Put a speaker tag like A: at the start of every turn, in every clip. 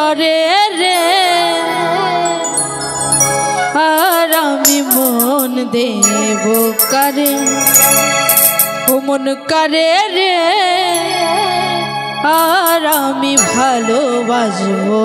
A: অন্তরে রে। আর আমি মন দেব করে? ও মন করে রে। আর আমি ভালোবাসবো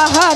A: Ha ha!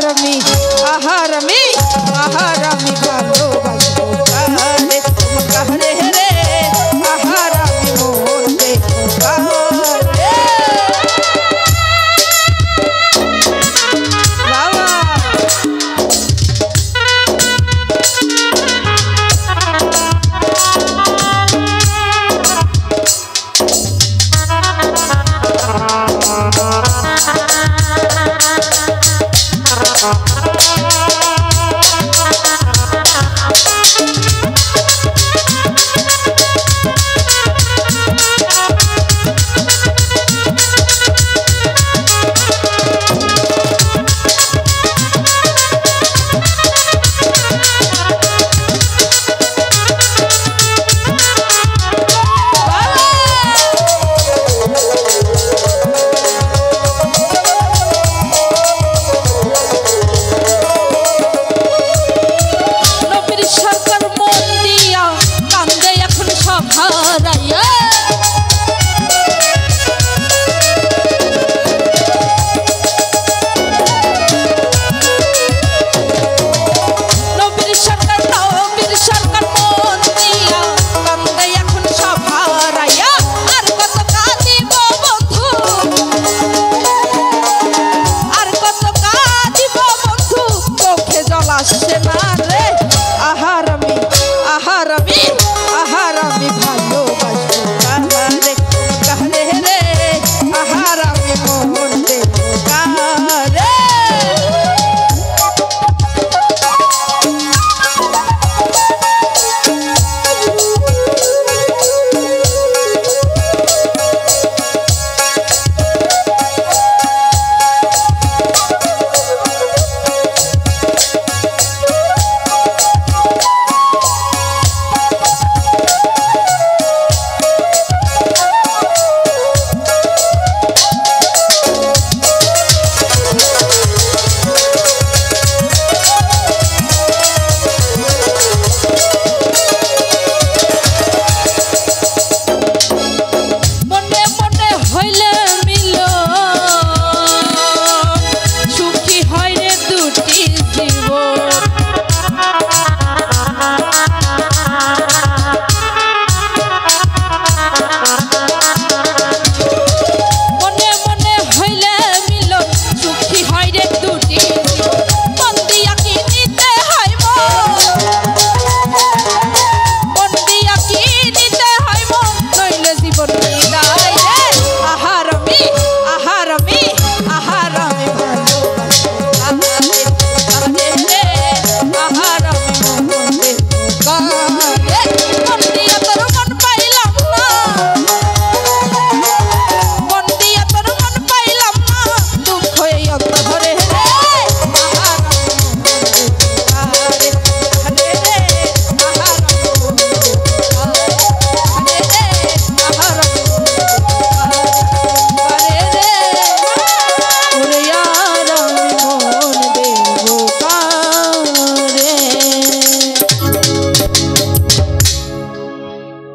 A: para.